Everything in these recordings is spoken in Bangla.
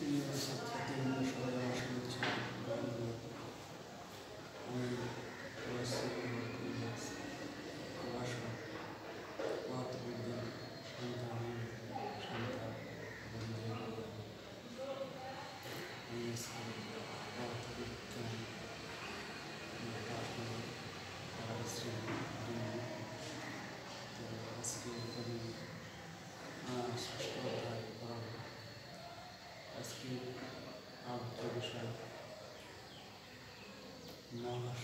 You. não Santo. não, não,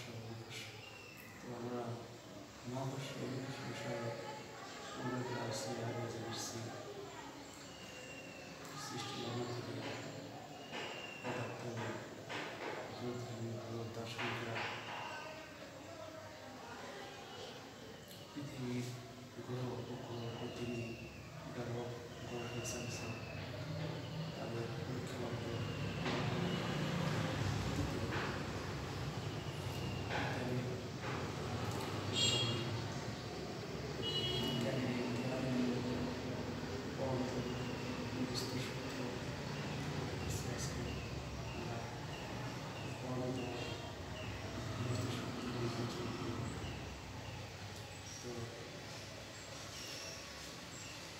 não, novas não Senhor.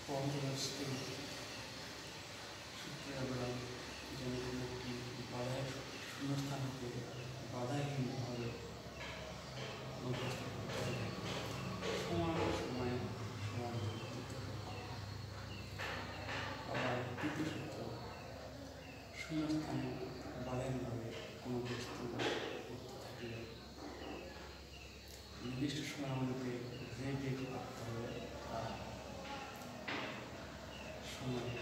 পঞ্চদশটি সূত্রে আমরা যেমন একটি বাধায় শূন্যস্থান হতে শূন্যস্থানে বালেনভাবে কোনো বস্তু উঠতে থাকলে নির্দিষ্ট সময় আমাদেরকে ধীরে করতে হবে তা সময়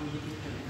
Thank you.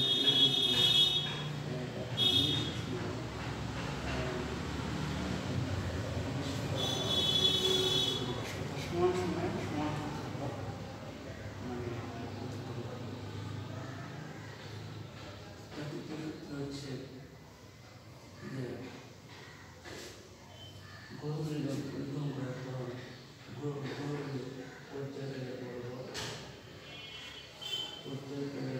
হচ্ছে যে গরুগুলি উদ্গম করার পর পরিচয়